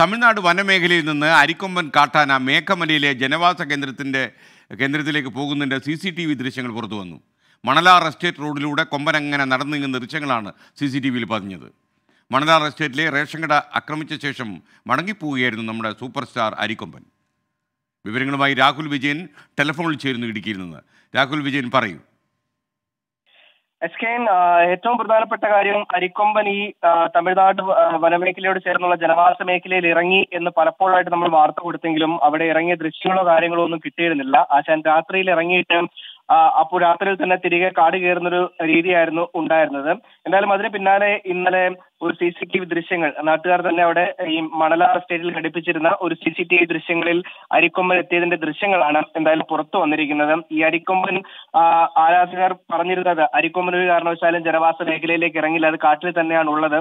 തമിഴ്നാട് വനമേഖലയിൽ നിന്ന് അരിക്കൊമ്പൻ കാട്ടാന മേഘമലയിലെ ജനവാസ കേന്ദ്രത്തിന്റെ കേന്ദ്രത്തിലേക്ക് പോകുന്നതിന്റെ സി സി ടി വി ദൃശ്യങ്ങൾ പുറത്തു വന്നു. മണലാർ എസ്റ്റേറ്റ് റോഡിലൂടെ കൊമ്പൻ അങ്ങനെ നടന്നു നീങ്ങുന്ന ദൃശ്യങ്ങളാണ് സി സി ടി വിയിൽ പതിഞ്ഞത്. മണലാർ എസ്റ്റേറ്റിലെ റേഷൻ കട ആക്രമിച്ച ശേഷം മടങ്ങിപ്പോവുകയായിരുന്നു നമ്മുടെ സൂപ്പർ സ്റ്റാർ അരിക്കൊമ്പൻ. വിവരങ്ങളുമായി രാഹുൽ വിജയൻ ടെലിഫോണിൽ ചേരുന്നു ഇടുക്കിയിൽ നിന്ന്. രാഹുൽ വിജയൻ പറയൂ. എസ് കെ ഏറ്റവും പ്രധാനപ്പെട്ട കാര്യം അരിക്കൊമ്പൻ ഈ തമിഴ്നാട് വനമേഖലയോട് ചേർന്നുള്ള ജനവാസ മേഖലയിൽ ഇറങ്ങി എന്ന് പലപ്പോഴായിട്ട് നമ്മൾ വാർത്ത കൊടുത്തെങ്കിലും അവിടെ ഇറങ്ങിയ ദൃശ്യങ്ങളോ കാര്യങ്ങളോ ഒന്നും കിട്ടിയിരുന്നില്ല. ആശാൻ രാത്രിയിൽ ഇറങ്ങിയിട്ട് അപ്പോൾ രാത്രിയിൽ തന്നെ തിരികെ കാട് കയറുന്നൊരു രീതിയായിരുന്നു ഉണ്ടായിരുന്നത്. എന്തായാലും അതിന് പിന്നാലെ ഇന്നലെ ഒരു സി സി ടി വി ദൃശ്യങ്ങൾ നാട്ടുകാർ തന്നെ അവിടെ ഈ മണലാർ സ്റ്റേറ്റിൽ ഘടിപ്പിച്ചിരുന്ന ഒരു സി സി ടി വി ദൃശ്യങ്ങളിൽ അരിക്കൊമ്പൻ എത്തിയതിന്റെ ദൃശ്യങ്ങളാണ് എന്തായാലും പുറത്തു വന്നിരിക്കുന്നത്. ഈ അരിക്കൊമ്പൻ ആരാധകർ പറഞ്ഞിരുന്നത് അരിക്കൊമ്പൻ ഒരു കാരണവശാലും ജനവാസ മേഖലയിലേക്ക് ഇറങ്ങില്ല അത് കാട്ടിൽ തന്നെയാണ് ഉള്ളത്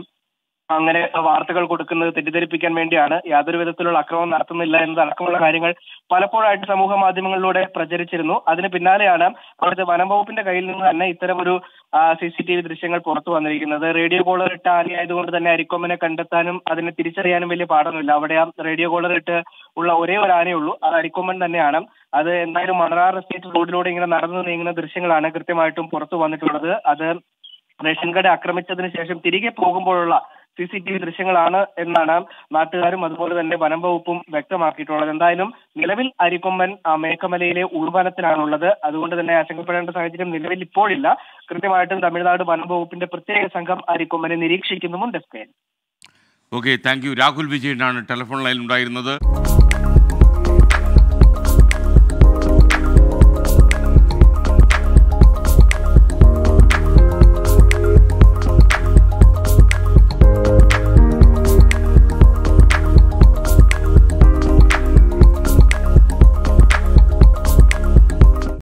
അങ്ങനെ വാർത്തകൾ കൊടുക്കുന്നത് തെറ്റിദ്ധരിപ്പിക്കാൻ വേണ്ടിയാണ് യാതൊരു വിധത്തിലുള്ള അക്രമം നടത്തുന്നില്ല എന്നതടക്കമുള്ള കാര്യങ്ങൾ പലപ്പോഴായിട്ട് സമൂഹ മാധ്യമങ്ങളിലൂടെ പ്രചരിച്ചിരുന്നു. അതിന് പിന്നാലെയാണ് അവിടുത്തെ വനം വകുപ്പിന്റെ കയ്യിൽ നിന്ന് തന്നെ ഇത്തരമൊരു സി സി ടി വി ദൃശ്യങ്ങൾ പുറത്തു വന്നിരിക്കുന്നത്. റേഡിയോ കോളർ ഇട്ട ആനയായതുകൊണ്ട് തന്നെ അരിക്കൊമ്പനെ കണ്ടെത്താനും അതിനെ തിരിച്ചറിയാനും വലിയ പാടൊന്നുമില്ല. അവിടെ ആ റേഡിയോ കോളർ ഇട്ട് ഉള്ള ഒരേ ഒരു ആനയുള്ളൂ. അത് അരിക്കൊമ്പൻ തന്നെയാണ്. അത് എന്തായാലും മണറാർ എസ്റ്റേറ്റ് റോഡിലൂടെ ഇങ്ങനെ നടന്നു നീങ്ങുന്ന ദൃശ്യങ്ങളാണ് കൃത്യമായിട്ടും പുറത്തു വന്നിട്ടുള്ളത്. അത് റേഷൻ കട ആക്രമിച്ചതിന് ശേഷം തിരികെ പോകുമ്പോഴുള്ള സി സി ടി വി ദൃശ്യങ്ങളാണ് എന്നാണ് നാട്ടുകാരും അതുപോലെ തന്നെ വനം വകുപ്പും വ്യക്തമാക്കിയിട്ടുള്ളത്. എന്തായാലും നിലവിൽ അരിക്കൊമ്പൻ മേഘമലയിലെ ഉൾവനത്തിലാണുള്ളത് അതുകൊണ്ട് തന്നെ ആശങ്കപ്പെടേണ്ട സാഹചര്യം നിലവിൽ ഇപ്പോഴില്ല. കൃത്യമായിട്ടും തമിഴ്നാട് വനം വകുപ്പിന്റെ പ്രത്യേക സംഘം അരിക്കൊമ്പനെ നിരീക്ഷിക്കുന്നുമുണ്ട്. ഓക്കെ താങ്ക് യു രാഹുൽ ആണ് ടെലിഫോൺ ലൈനിൽ ഉണ്ടായിരുന്നത്